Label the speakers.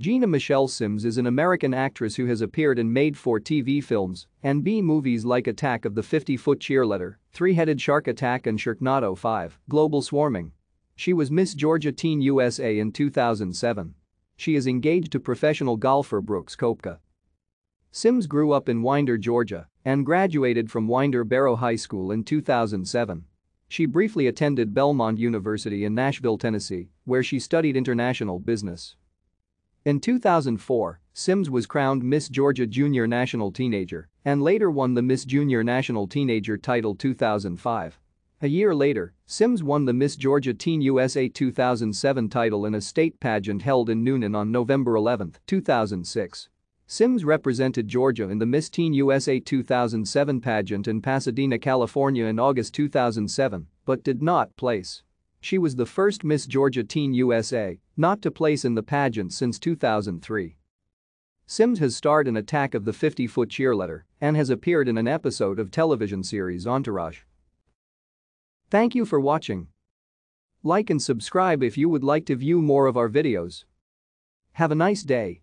Speaker 1: Jena Michelle Sims is an American actress who has appeared in made-for-TV films and B-movies like Attack of the 50-Foot Cheerleader, Three-Headed Shark Attack and Sharknado 5, Global Swarming. She was Miss Georgia Teen USA in 2007. She is engaged to professional golfer Brooks Koepka. Sims grew up in Winder, Georgia, and graduated from Winder Barrow High School in 2007. She briefly attended Belmont University in Nashville, Tennessee, where she studied international business. In 2004, Sims was crowned Miss Georgia Junior National Teenager and later won the Miss Junior National Teenager title 2005. A year later, Sims won the Miss Georgia Teen USA 2007 title in a state pageant held in Newnan on November 11, 2006. Sims represented Georgia in the Miss Teen USA 2007 pageant in Pasadena, California in August 2007, but did not place. She was the first Miss Georgia Teen USA not to place in the pageant since 2003. Sims has starred in Attack of the 50-Foot Cheerleader and has appeared in an episode of television series Entourage. Thank you for watching. Like and subscribe if you would like to view more of our videos. Have a nice day.